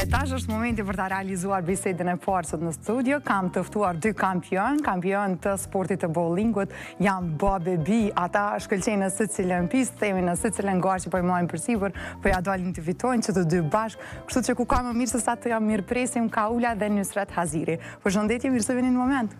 E tash është momenti për të realizuar bisedën e parë sot në studio. Kam të ftuar dy kampionë, kampionë të sportit të bowlingut, janë babë e bi, ata shkëlqejnë në secilën pistë, themi në secilën garë që po i marrin përsipër, po ja dalin të fitojnë që të dy bashkë, kështu që ku ka më mirë se sa t'i mirëpresim Kaula dhe Nysret Haziri. Përshëndetje, mirë se vini në Moment.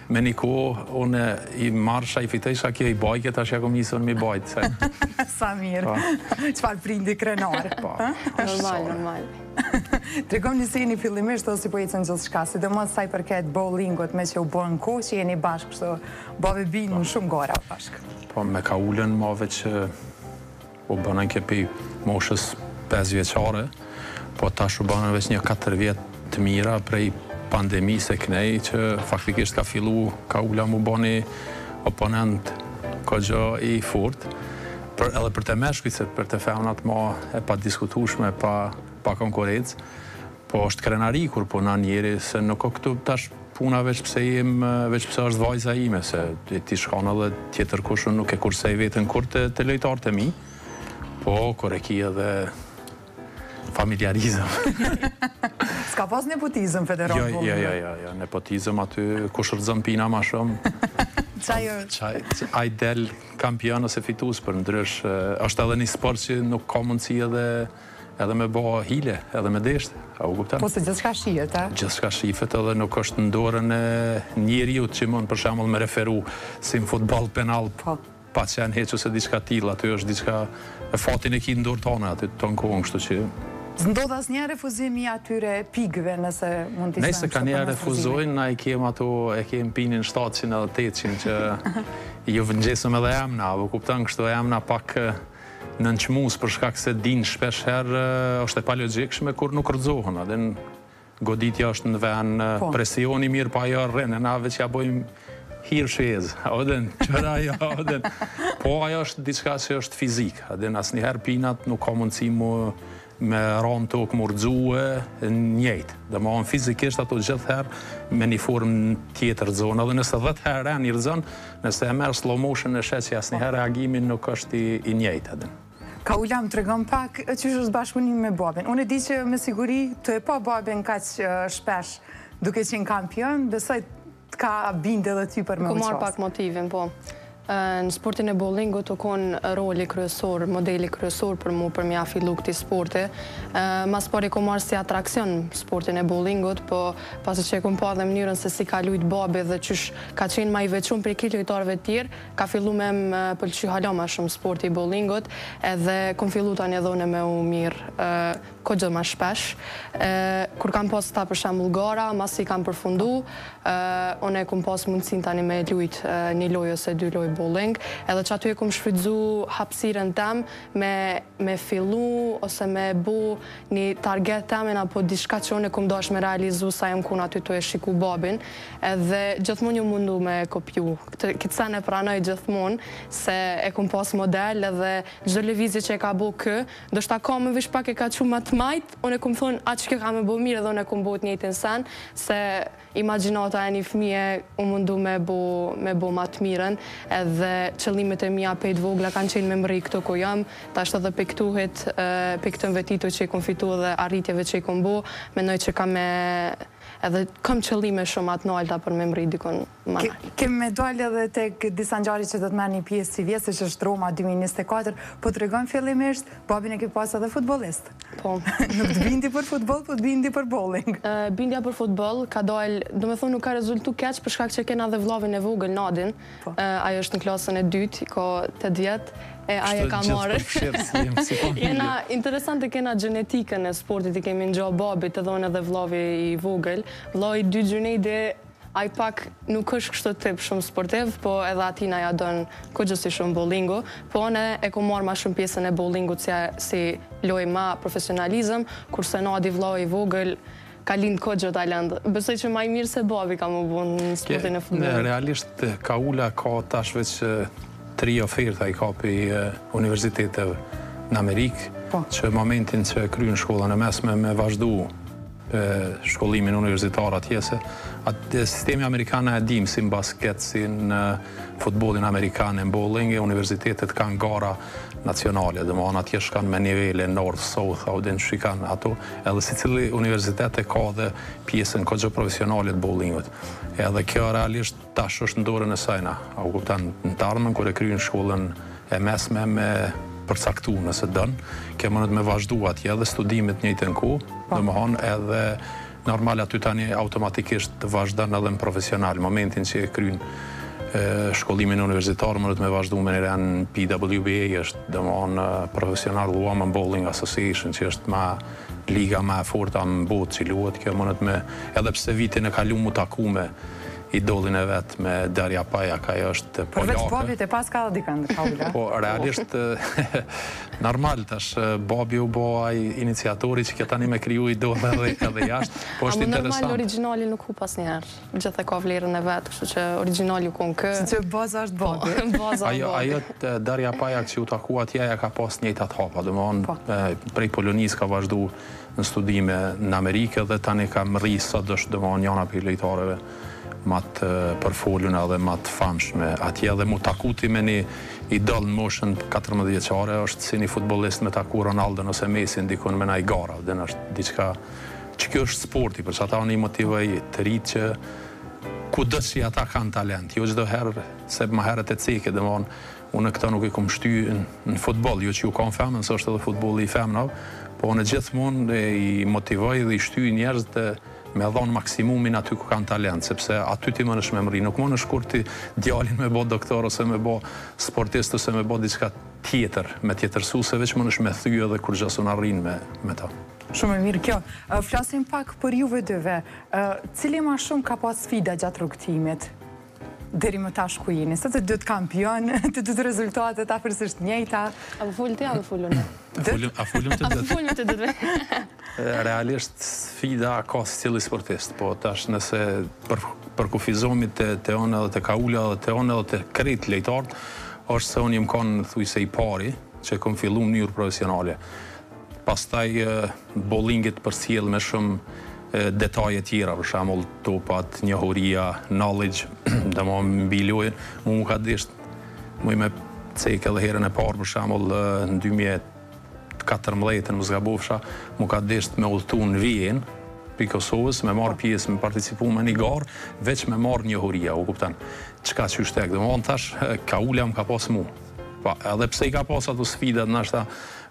Ma ni kohë unë i marrsha i fitojsha kjo i bajke tash ja kom nis unë mi bajt. Sa mirë. Çfarë prindi krenar. Po. Normal, normal. Tregom si jeni fillimisht ose si po ecën gjithçka, sidomos sa i përket bowlingut, meqë u bo një kohë që jeni bashkë kështu. Babë e bi në po. shumë gara bashkë. Po me Kaulën ma veç U bonë qe prej moshës pesë vjeçare, po tash u bënë veç një katër vjet të mira prej pandemisë e kënej që faktikisht ka fillu Kaula mu bo ni oponent goxha i fortë, për edhe për te meshkujt se për te femnat ma e padiskutueshme, pa pa konkurrencë. Po është krenari kur punon njeri se nuk osht këtu tash puna veç pse jem veç pse është vajza ime se ti shkon edhe tjetër kush unë nuk e kursej veten kurr te te lojtarët e mi po kur e ki edhe familjarizëm S'ka pas nepotizëm federata jo, jo, jo, jo, jo, nepotizëm aty kush rrëzon pina ma shumë Qaj është? Qaj del kampion ose fitus përndrysh është edhe një sport që nuk ka mundësi edhe Edhe me bo hile, edhe me desht, a u kupton? Po se gjithçka shihet, a? Gjithçka shifet edhe nuk është në dorën e njeriut që mund për shembull me referu si në futboll penal po. pa qenë henc ose diçka të tillë, aty është diçka e fatin e ki në dorë t'tane aty tanë kohën, kështu që S'ndodh asnjë refuzim i atyre pikëve nëse mund të quajmë. Nëse kanë ja refuzojnë, na i kem ato, e kem pinin 700 edhe 800 që ju vnojsëm edhe emna, apo kupton kështu emna pak nënçmues për shkak se e din shpesh herë është e palogjikshme kur nuk rrëzohen, edhe goditja është në vend, po. presioni i mirë, po ajo rrin, e na veç ja bëjmë here she is, edhe qëra ajo, edhe, po ajo është diçka që është fizik, edhe asnjëherë pinat nuk ka mundësi më me ra në tokë me u rrxu njëjtë. Domthon fizikisht ato gjithherë me një formë tjetër rrxohen edhe nëse 10 herë rend i rrxon, nëse e merr slow motion e sheh që asnjëherë reagimi nuk është i, i njëjtë edhe. Kaula, m'tregon pak qysh është bashkëpunimi me babin. Unë e di që me siguri tu e pa babin kaq shpesh duke qenë kampion, besoj Të ka bind edhe ty për me u qas. Kom marrë pak motivin, po. Në sportin e bowlingut u konë roli kryesor, modeli kryesor për mu për me ja fillu këti sporti. Ma s'pari kom marrë si atrakcion sportin e bowlingut, po pasi që e kom pa dhe mënyrën se si ka lujt babi dhe qysh ka qenë ma i veçun prej krejt lojtarve tjerë, ka fillu me më pëlqy hala ma shumë sporti i bowlingut edhe kom fillu tani edhe une me u marrë Kogjo ma shpesh. E, kur ka pas këta për shembull gara, masi i ka përfundu, e, unë e kum pas mundësin tani me lujt e, një loj ose dy loj bowling, edhe që aty e kum shfrytzu hapsiren tem me, me fillu ose me bo një target temin apo diçka që unë e kum dash me realizu sa jam kon aty tu e shiku babin, edhe gjithmon jom mundu me e kopju. Këtë, këtë sen e pranoj gjithmon, se e kum pas model edhe çdo lëvizje që e ka bo ky, Ndoshta ka mërrdh pak e ka qu ma të majt, unë kum thonë atë qaj ka me bo mirë edhe unë e kum bo të njëjtin sen, se imagjinata e një fëmije u mundu me e bo me bo ma të mirën, edhe qëllimet e mia pej të vogla kanë qenë me mrri këtu ku jom, tash edhe pej këtuhit pej këtyne titujve që i kum fitu edhe arritjeve që i kum bo, mendoj që kam me edhe kam qëllime shum ma të nalta për me mrri dikun. Kemi me dalë edhe tek disa ngjarje që do të merrni pjesë sivjet, siç është Roma 2024. Po tregojmë fillimisht, babin e ke pas edhe futbollist. Po. Nuk të bindi për futboll, po të bindi për bowling. Bindja për futboll ka dalë, domethënë nuk ka rezultu keq për shkak që kena edhe vëllavin e vogël Nadin. Po. Ai është në klasën e dytë, ka 8 vjet. E ai e ka marrë. Jena interesant e kena gjenetikën e sportit i kemi ngjâ babit edhe unë edhe vëllavi i vogël. Vëllai i dytë Gjunejdi Ai pak nuk është kështu tip shumë sportiv, po edhe atina ja don kogja shumë bowlingu, po unë e kom marrë ma shumë pjesën e bowlingut si si lojë me profesionalizëm, kurse Nadi vllau i vogël ka lindë kogjo talent. Besoj që ma i mirë se babi ka mu bo në sportin e futbollit. Realisht Kaula ka tash veç tri oferta i ka pi universiteteve në Amerikë, që momentin që e kryen shkollën e mesme me vazhdu shkollimin universitar atje se atë sistemi amerikan na e dim si në basket, si në futbollin amerikan e në bowling e universitetet kanë gara nacionale, domethan atje shkanë me nivele North, South, a e din qysh i kanë ato, edhe secili universitet e ka dhe pjesën kogja profesionale të bowlingut. Edhe kjo realisht Tash është në dorën e saj na, kupton në të ardhmen kur e kryen shkollën e mesme me përcaktu nëse don kjo mundet me vazhdu atje dhe studimet njëjtën kohë domethon edhe normal aty tani automatikisht të vazhdon edhe në profesional momentin që e kryen shkollimin universitar mundet me vazhdu me hi në PWBA është domethon Professional Women Bowling Association që është ma liga ma e forta në botë që luhet kjo mundet me edhe pse vitin e kalu u taku me idollin e vet me Darja Pajak, ajo është polake. Përveç babit e paska edhe dikënd, Kaula. Po, realisht, normal tash, babi u bo ai iniciatori që ke tani me kriju idollë edhe, edhe jashtë, po është interesant. Amo normal, origjinali nuk hup asnjëherë, gjithë e ka vlerën e vet, kështu që origjinali u kon kë. Kështu që baza është babi. Po, baza është babi. Ajo, ajo Darja Pajak që u taku atje, ajo ka pas të njëjtat hapa, domethënë, prej Polonisë ka vazhdu në studime në Amerikë dhe tani ka mrri sot është domon njëna prej lojtareve ma të përfoluna dhe ma të famshme atje dhe mu taku ti me një idol në moshën katërmbëdhjetë vjeçare është si një futbollist me taku Ronaldon ose Messin dikun në naj garë dhe është diçka që kjo është sporti për qata unë i motivoj të ritë që kudo që ata kanë talent jo çdo herë se ma herët e ceke domon Unë këta nuk i kom shty në futboll, jo që u kanë femën, se është edhe futbolli i femnave, po unë gjithmonë i motivoj dhe i shty njerëzit me dhonë maksimumin aty ku kanë talent, sepse aty ti munesh me mrri, nuk munesh kurrë ti djalin me bo doktor, ose me bo sportist, ose me bo diçka tjetër, me tjetërsu, se veç munesh me e thy edhe kurgjë s'un arrin me, me ta. Shumë e mirë kjo. Flasim pak për juve dyve. Cili ma shumë ka pas sfida gjatë rrugëtimit? Deri më tash ku jeni? Se të dytë kampion, të dytë rezultatet afërsisht njëjta. A po fol ti a po fol unë? A folim të dytë? A folim të dytë? Realisht sfida ka secili sportist, po tash nëse përkufizohemi te te unë dhe te Kaula dhe te unë dhe te krejt lejtart, është se unë jam kanë thuajse i pari që kam fillu në mënyrë profesionale. Pastaj bowlingi t'përcjell me shumë detaje tjera, për shembull topat, njohuria, knowledge, domthonë mbi lojën. Mua më ka desht muj me cek edhe herën e parë për shembull në dy mijë e katërmbëdhjetë, nëse mos gabofsha, më ka desht me udhëtu në Vienë, pi Kosovës, me marr pjesë, me participu me një garë, veç me marr njohuria, a kupton. Çka qysh tek, domthonë tash Kaula më ka pas mua. Po edhe pse i ka pas ato sfida ndoshta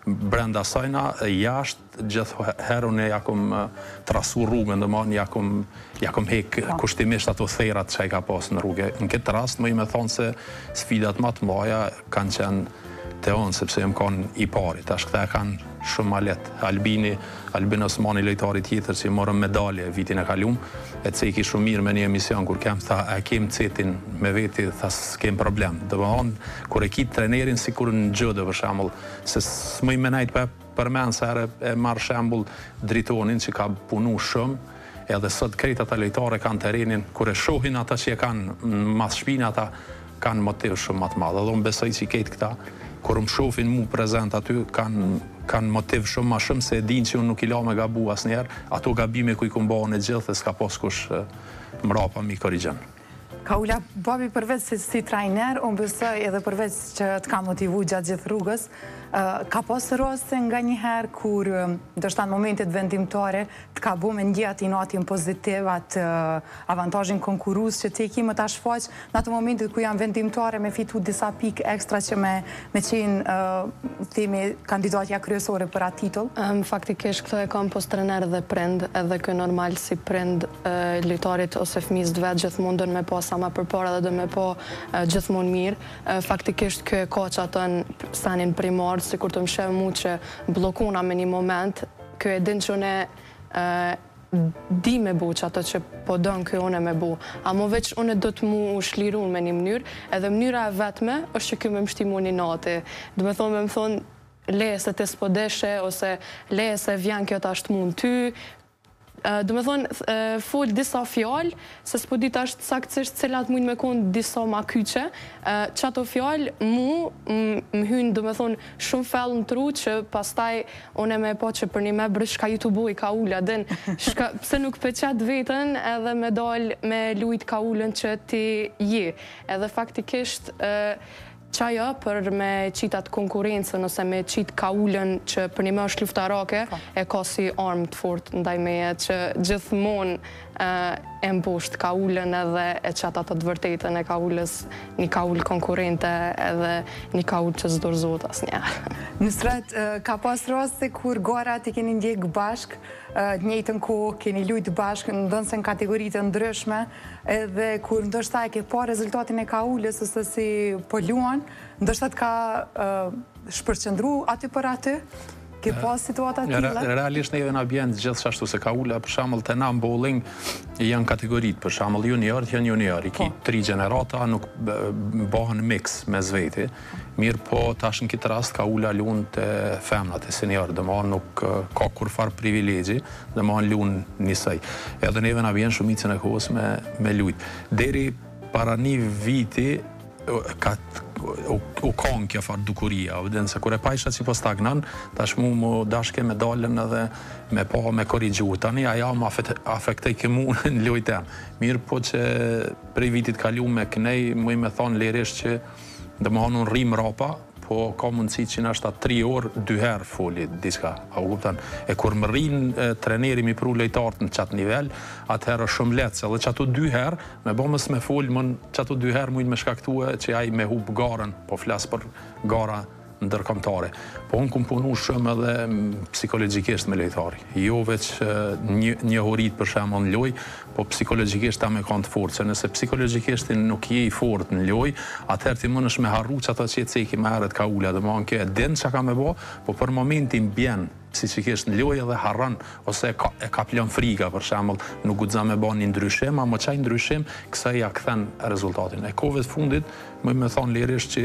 brenda asaj na jasht gjith her une ja kom trasu rrugen domon ja kom ja kom hek kushtimisht ato therrat qe ka pas në rruge në kët rast muj me than se sfidat ma të mdhaja kan qen te un sepse jom kon i pari tash kta e kan shum ma let Albini Albin Osmani lojtari tjetër qe morëm medalje vitin e kalum e ceki shum mir me ni emision kur kem tha e kem Cetin me veti tha skem problem do me than kur e ki trenerin sikur në xhudo për shembull Se s'muj me nejt pa përmend, sa herë e marr shembull Dritonin që ka punu shumë, edhe sot krejt ata lojtare ka n'terenin, kur e shohin ata që e kanë mas shpine ata kanë motiv shumë ma të madh, edhe unë besoj që krejt këta kur më shofin mu prezent aty kanë motiv shumë ma shumë se e din që unë nuk i la me gabu asnjëherë, ato gabime ku i kum bo unë gjithë e s'ka pos kush mrapa m'i korrigjon. Kaula, babi përveç se si trajner, unë besoj edhe përveç që të ka motivu gjatë gjithë rrugës, ka pasë raste nganjëherë kur ndoshta në momentet vendimtare të ka bu me ndi atë inatin pozitiv atë avantajin konkurrues që ti ki me ta shfaq në atë momentet ku janë vendimtare me fitu disa pik ekstra që me me qenë themi kandidatja kryesore për atë titull. Faktikisht këta e kam pas trener dhe prind edhe kë normal si prind lojtarit ose fëmisë të vet gjithmonë don me pa sa ma përpara dhe don me pa gjithmonë mirë. Faktikisht kjo e ka që atë sensin primar, si kur të më shef mu që bllokona me një moment, kjo e din që une di me bo që atë që po don kjo une me bo. Amo veq une do të mu u shliru me një mënyrë, edhe mënyra e vetme është që kjo me më shti mu në inat. Domethonë me më thonë leje se ti s'po dishe, ose leje se vjen kjo tash të mun ty, Domethënë, fol disa fjalë, se s'po di tash saktësisht cilat mund me kon disa ma kyçe. Çato fjalë mu më hynë domethënë shumë thellë në tru që pastaj unë me pa që përnjëme, bre çka je tu bo Kaula, din, çka, pse nuk pe qet veten edhe me dalë me lujt Kaulën që ti je. Edhe faktikisht Qajo, për me qitë atë konkurrencën ose me qitë Kaulën që përnjëme është luftarake, e ka si armë të fortë ndaj meje, që gjithmonë e mposht Kaulën edhe e qet atë të vërtetën e Kaulës, një Kaulë konkurrente edhe një Kaulë që s'dorëzohet asnjë. Nusret, ka pas raste kur garat i keni ndjekë bashkë, njëjtën kohë keni lujtë bashkë, ndonëse në kategori të ndryshme, Edhe kur ndoshta e ke pa rezultatin e Kaulës ose si po luan, ndoshta të ka shpërqendru aty për aty, Ke pas situata të tilla? Realisht neve na bjen gjithashtu se Kaula për shembull te na bowling janë kategoritë, për shembull juniorët janë junior, i ki tri gjenerata nuk bëhen mix mes veti. Mirëpo tash në këtë rast Kaula lunë te femrat, te seniorët, domethënë nuk ka kurrfarë privilegji, domethënë lunë njësoj. Edhe neve na bjen shumicën e kohës me lujt. Deri para një viti u, u kon kjo far dukuria, domethënë se kur e pajsha si po stagnon, tash mu m'u dashke me dalën edhe me pa me korrigju. Tani ajo më afektojke mua në lojën. Mirëpo që prej vitit kaluar e këndej, muj me thon lirisht që Domethënë unë rri mrapa, po ka mundësi që nashta tri orë dy herë foli diçka. A u kupton? E kur më rrin treneri mi pru lojtarët në çat nivel, atëherë është shumë lehtë se edhe çato dy herë me bë mos me fol, më çato dy herë mund me shkaktue që ai me humb garën, po flas për gara ndërkombëtare. Po unë kam punu shumë edhe psikologjikisht me lojtarë. Jo veç njohuritë për shembull në lojë, po psikologjikisht tash me kanë të fortë, se nëse psikologjikisht nuk je i fortë në lojë, atëherë ti mundesh me harru çato që i ceki më herët Kaula, domethënë kjo e din çka ka me bo, po për momentin bjen psikikisht në lojë edhe harron ose e kaplon frika për shembull, nuk guxon me ba një ndryshim, ama çaj ndryshim kësaj ia kthen rezultatin. E kohëve të fundit, muj me thonë lirisht që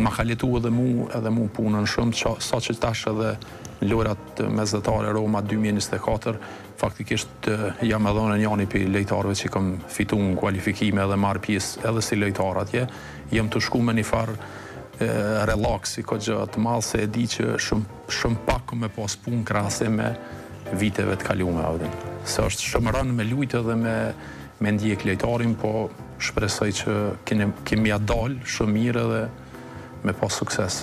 Ma ka letu edhe mu, edhe mu punën shumë, sa që tash edhe lojrat mesdhetare Roma dy mijë e njëzet e katër, faktikisht eh, jam edhe unë njani prej lojtarëve që kam fitu në kualifikime edhe marrë pjesë edhe si lojtar atje, jam tu shku me një farë eh, relaksi goxha të madh se e di që shumë, shumë pak kam me pas punë krahasim me viteve të kalume, a e din. Se është shumë rënë me lujtë dhe me, Me ndjek lojtarin po shpresoj që kemi me ia dal shumë mirë edhe me pas sukses.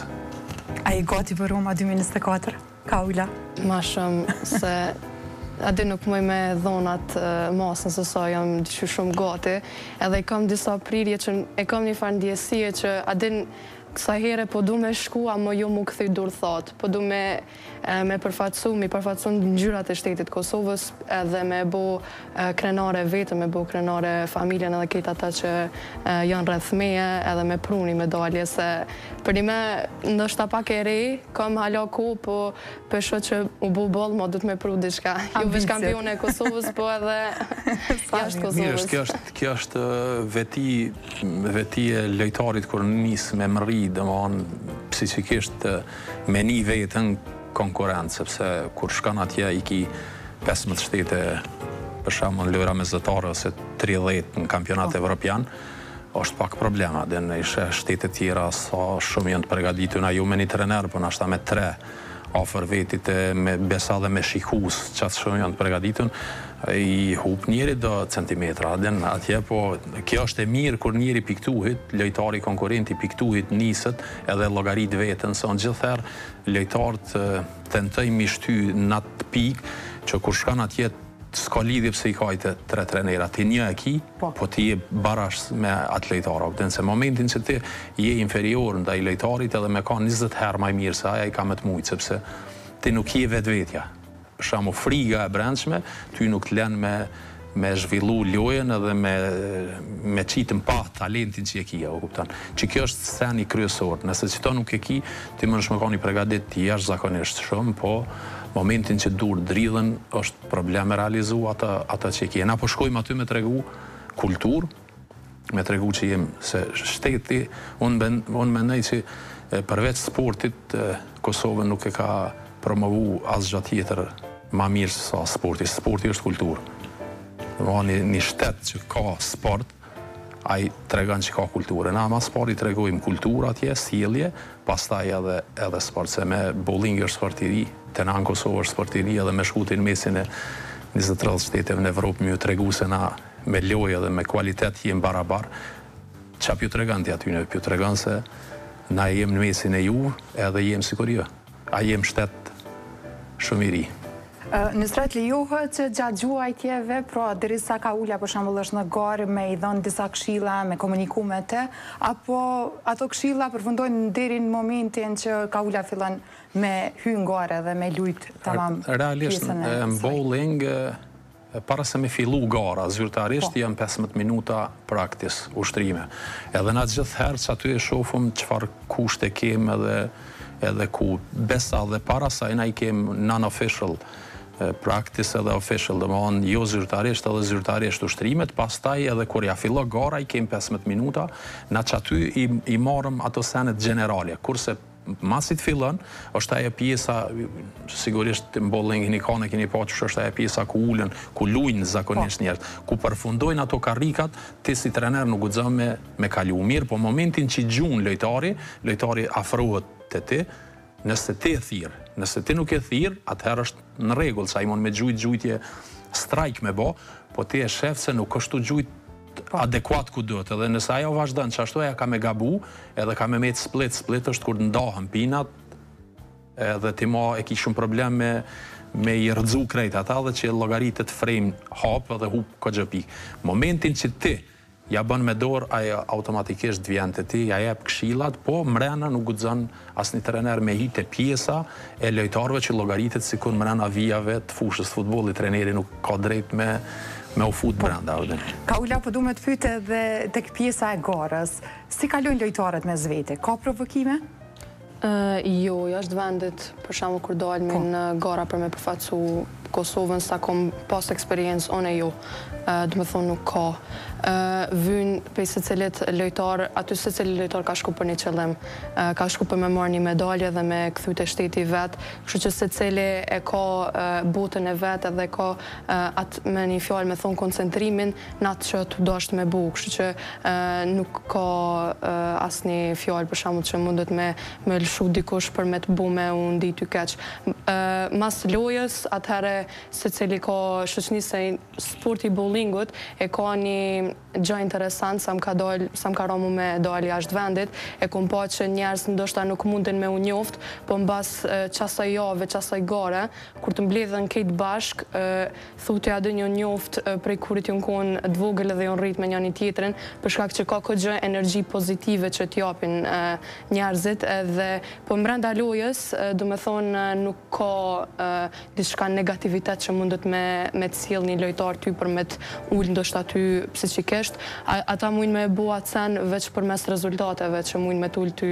A je gati për Roma dy mijë e njëzet e katër? Kaula. Ma shumë se a di nuk muj me thon atë masën se sa jam diçka shumë gati edhe i kam disa prirje që e kam një farë ndjesie që a din sa herë po du me shku ama jo m'u kthy duarthatë po du me me përfaqësu, me përfaqësu ngjyrat e shtetit Kosovës dhe me bo krenare veten, me bo krenare familjen edhe krejt ata që janë rreth meje edhe me pru ni medalje se përnjëmend edhe pak e re, kam hala kohë, po po shoh që u bo boll, ma duhet me pru diçka. Jo veç kampione e Kosovës, po edhe jashtë Kosovës. Mirë është, kjo është, kjo është veti, veti e lojtarit kur nis me mrri, domethanë psikikisht me ni veten konkurent sepse kur shkon atje i ki pesëmbëdhjetë shtete për shembull lojëra mesdhetare ose tridhjetë në kampionat po. evropian është pak problem atë e sheh shtete tjera sa shumë janë të përgatitur na jo me një trener po nashta me tre afër vetit e me besa dhe veç i sheh që ata shumë janë të përgatitun i hup njeri do centimetra domethanë atje po kjo është e mirë kur njeri pikërisht lojtari konkurenti pikërisht nisët Edhe e llogarit veten se unë gjithherë lojtarët tentoj mi shty n'atë pikë që kur shkon atje s'ka lidhje pse i ka ai tre trenera, ti një e ki, po, po ti je barash me atë lojtar, a kupton se momentin që ti je inferior ndaj lojtarit edhe me kanë 20 herë ma i mirë se ai, ai ka me të mujtë sepse ti nuk je vetvetja. Është amo friga e brendshme, ty nuk të lën me me zhvillu lojën edhe me me qit n'pah talentin që e ki, a u kupton? Që kjo është seni kryesor, nëse qëto nuk e ki, ti mundesh me kon i përgaditt jashtëzakonisht shumë, po momentin që durt dridhen është problem me realizu ata që e ki. E na po shkojmë aty me tregu kulturë, me tregu që jem se shteti un mendoj që përveç sportit Kosovën nuk e ka promovu asgjë tjetër ma mirë se sa sporti sporti është kulturë domethon një shtet që ka sport ai tregon që ka kulturë na ma s'pari tregojmë kulturë atje sjellje pastaj edhe edhe sport se me bowling është sport i ri te na në Kosovë është sport i ri edhe me shku n'mesin e 20-30 shteteve në Evropë me ju tregu se na me lojë dhe me kualitet jem barabar çfarë p'ju tregon ti aty, p'ju tregon se na jem në mesin e ju edhe jem sikur ju a jem shtet shumë i ri. Nusret, a lejohet që gjatë gjuajtjeve, pra deri sa Kaula për shembull është në garë me i dhënë disa këshilla, me komuniku me të, apo ato këshilla përfundojnë deri në momentin që Kaula fillon me hy në garë dhe me lujt tamam pjesën e saj. Realisht në bowling Para se me fillu gara, zyrtarisht janë pesëmbëdhjetë minuta practice, ushtrime. Edhe na gjithë herë që aty e shofëm çfarë kushte kemë edhe edhe ku. Besa dhe para asaj na i kemë non official practice edhe official, domethënë jo zyrtarisht edhe zyrtarisht ushtrimet, pastaj edhe kur ja fillo gara i kemë pesëmbëdhjetë minuta, na që aty i marrëm ato senet gjenerale, kurse Masi të fillon, është ajo pjesa, sigurisht n'bowling jeni kanë, keni pa që është ajo pjesa ku ulën, ku lujnë zakonisht po. njerëz, ku përfundojnë ato karrikat, ti si trener nuk guxon me me kalu, mirëpo momentin që gjun lojtari, lojtari afrohet te ti, nëse ti e thirr, nëse ti nuk e thirr, atëherë është në rregull, se ai mund me gjujt gjujtje strike me bë, po ti e shef se nuk është tu gjujt adekuat ku duhet edhe nëse ajo vazhdon qashtu ajo ka me gabu edhe ka me met split split është kur ndahën pinat edhe ti ma e ki shumë problem me me i rëdzu krejt ata dhe që llogaritet frame hap dhe hup goxha pikë momentin që ti ja bën me dorë ajo automatikisht vjen te ti ja jep këshillat po mrena nuk guxon Asnjë trajner me hi te pjesa e lojtarëve që llogaritet sikur mrena vijave të fushës te futbolli trajneri nuk ka drejt me me u fut brenda edhe. Kaula, po du me të pyet edhe tek pjesa e garës, si kalojnë lojtarët mes vete, ka provokime? Jo, jashtë vendit, për shembull kur dalmi po. në gara për me përfaqësu Kosovën sa kom pas eksperiencë unë jo. Domethonë nuk ka. Vyn prej secilit lojtar, aty secili lojtar ka shku për një qëllim. ka shku për me marrë një medalje dhe me kthy te shteti i vet, kështu që secili e ka botën e vet edhe e ka atë me një fjalë me thonë koncentrimin në atë që ta dashtë me bo, kështu që nuk ka asnjë fjalë për shambull që mundet me me lëshu dikush për me të bo me u ndi ty keq. Mas lojës, atëhere secili ka shoqni se sporti i bowlingut e ka një Gjë interesant sa më ka dal, sa më ka ra mu me dal jashtë vendit, e kom pa që njerëz ndoshta nuk mundin me u njoft, po mbas qasaj jave, qasaj gare, kur të mbledhen krejt bashkë, thu ti që jon njoft prej kur jon kon t'vogël edhe jon rrit me njani tjetrin, për shkak që ka qaq energji pozitive që t'japin njerëzit edhe po, mbrenda lojës, domethënë nuk ka diçka negativitet që mundet me me të sjell një lojtar ty për me të ul ndoshta ty psiqikisht ata mujn me e bo atë sen veç përmes rezultateve që mujn me të ul ty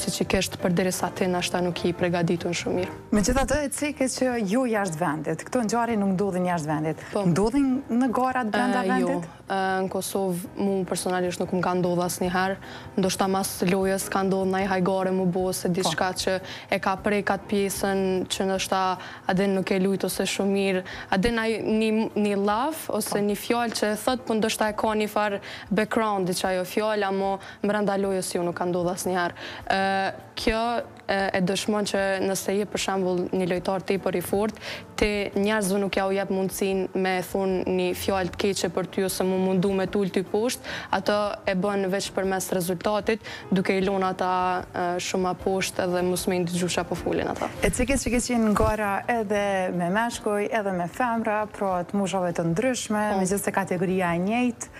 psiqikisht përderisa ti nashta nuk je i pregaditun shum mir. Megjithatë e ceke që jo jashtë vendit këto ngjarje nuk ndodhin jashtë vendit ndodhin në garat brenda vendit? Në Kosovë mu personalisht nuk më ka ndodhë asnjëherë, ndoshta mas lojës ka ndodhë naj hajgare mu bo ose diçka që e ka prek qat pjesën që ndoshta a din nuk ke lujtë ose shumë mirë, a din naj laf ose një fjalë që e thotë po ndoshta e ka një farë background-i qajo fjalë ama mrenda lojës jo nuk ka ndodhë asnjëherë. Kjo. e dëshmon që nëse je për shembull një lojtar tepër i fortë, ti njerëzve nuk jau jep mundësinë me thonë një fjalë të keqe për ty ose mu mundu me t'ul ty poshtë, ato e bën veç përmes rezultatit, duke i lënë ata shumë ma poshtë edhe mos me i ndëgju ça po folin ata. E ceke që ke qenë gara edhe me meshkuj edhe me femra, pra të moshave të ndryshme, megjithëse kategoria e njëjtë,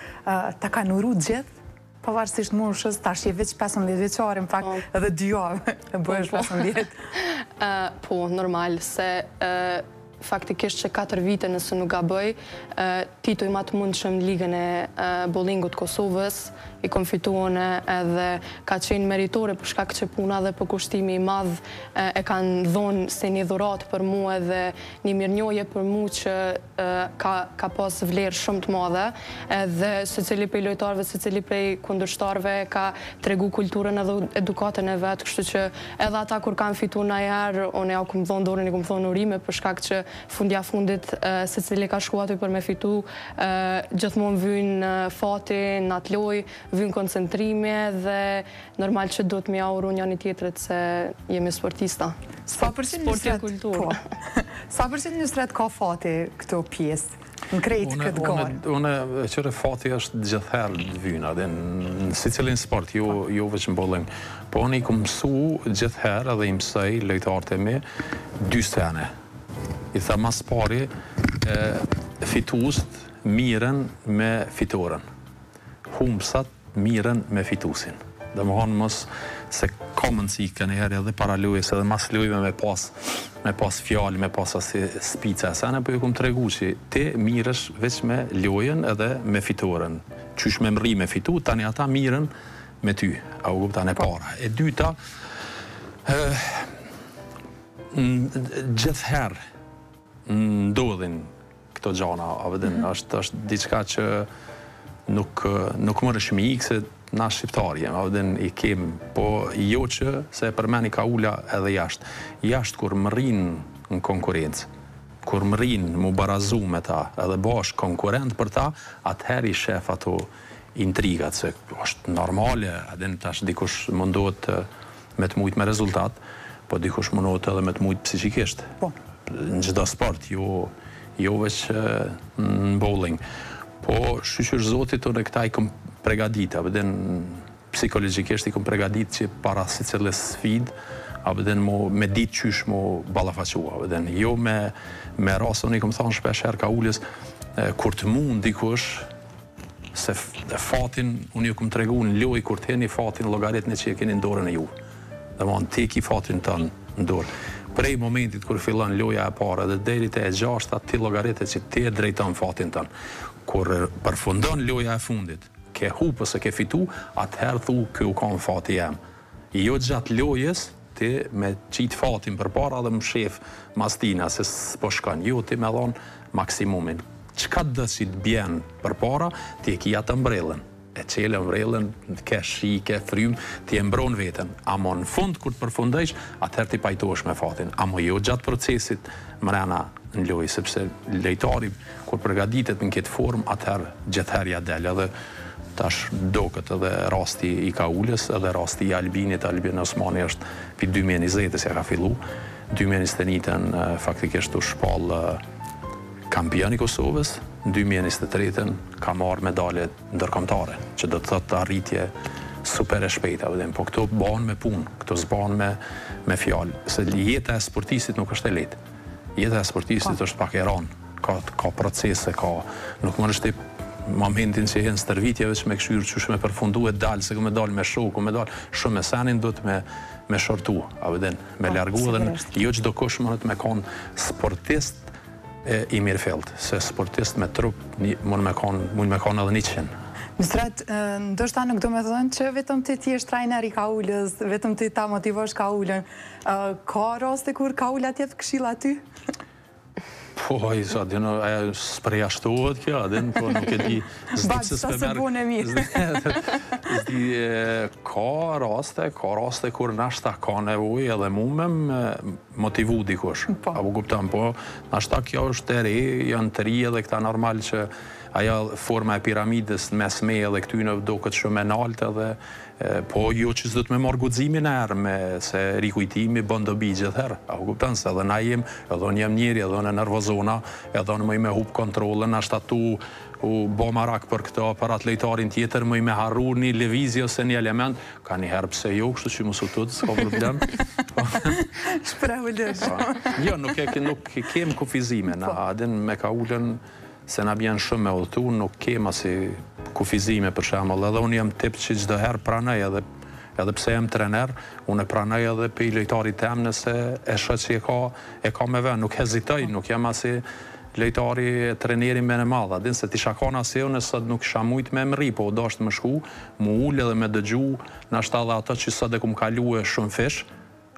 ta kanë uru gjithë? Pavarësisht moshës, tash je veç 15 vjeçare, pak po, edhe dy javë, i bëhesh 15. Po, po. po, normal, se faktikisht që 4 vite nëse nuk gaboj, titujt e mundshëm në ligën e bowlingut t'Kosovës, i kom fitu unë edhe ka qenë meritore për shkak që puna dhe përkushtimi i madhë e kanë dhonë si një dhuratë për mu edhe një mirënjohje për mu që ka ka pas vlerë shumë të madhe edhe secili prej lojtarëve secili prej kundërshtarëve ka tregu kulturën edhe edukatën e vet kështu që edhe ata kur kanë fitu naj herë unë ja kom dhënë dorën i kom thonë urime për shkak që fundja fundit secili ka shku aty për me fitu gjithmonë vyn fati në atë lojë vyn koncentrimi dhe Normal që duhet me ja uru njani tjetrit se jemi sportista. Sa përqind... Po. Sa përqind hise ka fati në këtë pjesë? Në krejtë këtë garë. Unë, kqyre fati është gjithëherë në vyn, dhe në secilin sport, jo, po. jo veç në bowling. Po unë i kam mësu gjithëherë edhe i mësoj lojtarët e mi dy sene. I thom ma s'pari fitusit mirren me fitoren. Humbësat mirren me fitusin. Domethënë mos se ka mundësi kanjëherë edhe para lojës edhe mas lojëve me pas me pas fjalë, me pas asi spica se unë po ju kam tregu që ti mirresh veç me lojën edhe me fitoren. Qysh me mrri me fitu, tani ata mirren me ty. A u kupton, e para. E dyta gjithherë ndodhin këto gjana, a po din, mm. është, është diçka që nuk, nuk mujsh me ik se na shqiptarë jena, a po din, i kemë, po jo që se e përmeni Kaula edhe jashtë. Jashtë kur mrrin në konkurrencë, kur mrrin m'u barazu me ta, edhe bahesh konkurrent për ta, atëherë i shef ato intrigat, se është normale, a din, tash dikush mundohet të, Me të mujt me rezultat, po dikush munohet edhe me të mujt psikikisht. Po. Në çdo sport, jo jo veç në bowling. Po shyqyr Zotit unë këta i kam pregadit, a po din psikologjikisht i kam pregadit që para secilës sfidë, a po din mu, me dit qysh m'u ballafaqu, a po din, jo me, me ra, se unë i kam thonë shpeshherë Kaulës, kur të mund dikush, Se fatin, unë ju kam tregu në lojë kur të hini fatin llogaritne që e keni n'dorën e juj. Domethon, ti e ki fatin ton n'dorë. Prej momentit kur fillon loja e parë dhe deri te e gjashta, ti llogarite që ti e drejton fatin ton. Kur përfundon loja e fundit, ke hup ose ke fitu, atëherë thu, kjo u kon fati jem. Jo gjatë lojës ti me qit fatin përpara dhe m'u mshef mas tina se s'po shkon jo ti me dhon maksimumin çkado që të bjen përpara ti e ki atë ombrellën e çel ombrellën ke shi ke frymë ti e mbron veten amo në fund kur të përfundojsh atëherë ti pajtohesh me fatin amo jo gjatë procesit mrena në lojë sepse lojtari Kur përgatitet në këtë formë atëherë gjithëherë ja del edhe tash doket edhe rasti i Kaulës edhe rasti i Albinit Albin Osmani është prej dy mijë e njëzetës ja ka fillu dy mijë e njëzet e njëtën faktikisht u shpall kampion i Kosovës në dy mijë e njëzet e tretën ka marrë medalje ndërkombëtare që do të thotë arritje super e shpejtë a po din po këto bahen me punë këto s'bahen me me fjalë se jeta e sportistit nuk është e lehtë Jeta e sportistit është pak e rëndë, ka procese, ka nuk mund ti sheh momentin që je n'stërvitje veç me këshyrë qysh me përfundu e dalë, se kam me dalë me shokë, kam me dalë, shumë seneve duhet me, me shkurtu, a vëden, me u largu dhe në, jo që do kush mund të me konë sportist e i mirëfilltë, se sportist me trup mund me konë, mund me konë edhe një qenë. Mjeshtër, ndoshta nuk do me thënë që vetëm që ti je trajneri i Kaulës, vetëm të ta motivosh Kaulën, Ka raste kur Kaula të jep këshilla ty? Po, ai s'e di, a din, ajo s'përjashtohet kjo, a din, po nuk e di. Bab, s'e bane mirë. S'di, ka raste, ka raste kur nashta kam nevojë edhe mu me më motivu dikush. Po. A po kupton, po, nashta kjo është e re, janë të ri edhe këta normal që ajo forma e piramidës në mes meje edhe këtyne duket shumë e nalte dhe Po ajo që duhet me marrë guximin e me, se rikujtimi bën dobi gjithherë, a kupton se edhe na jemi, edhe unë jam njeri, edhe unë nervozona, edhe unë muj me hup kontrollën, nashta tu u bo marak për këtë, për atë lojtarin tjetër, muj me harru ni lëvizje ose ni element, kaniherë pse jo, kështu që mos u tut, s'ka problem. Shprehu lirë. Jo, nuk e ke, nuk kemi kufizime, na a din me Kaulën, Se na bjen shumë me udhëtu, nuk kemi asi kufizime për shembull, edhe unë jam tip që çdo herë pranoj edhe pse jam trener, unë e pranoj edhe pi lojtarit tem nëse e shoh që e ka me ven, nuk hezitoj, po. nuk jam asi lojtari e treneri me men t'madhe, a din se ti shakon asi unë sot nuk isha mujt me mri, po u dashtë me shku, mu ul edhe me dëgju, nashta edhe ato që sot e kum kalue shumëfish,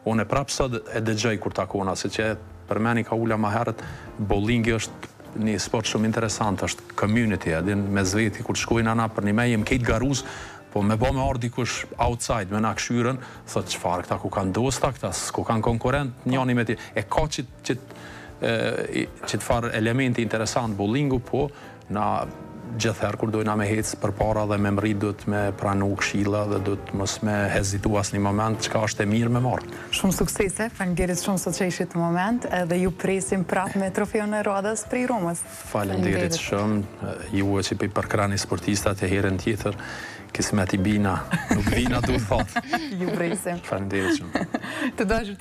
Unë prap sot e dëgjoj kur takona siç e përmeni Kaula më herët bowlingi është ni sport shumë interesant është community e din mes veti kur shkojna na për nime jem krejt garues po me bo me ardh dikush outside me na kshyrë thot çfar këta kokan dosta këta s'kokan konkurent njani me tjetrin e ka qit Qëtë farë elementi interesant bowlingu, po na gjithëherë kur dojna me hecë përpara dhe me mrri, duhet me pranu këshila dhe duhet mos me hezitu asnjë moment, çka është e mirë me marrë. Shumë suksese, faleminderit shumë sot që ishit në Moment dhe ju presim prapë me trofeun e radhës prej Romës. Faleminderit shumë, juve që përkrahni sportistat e herën tjetër, kismet e bina, nuk vina duarthatë. Ju presim. Faleminderit shumë. Të dashur.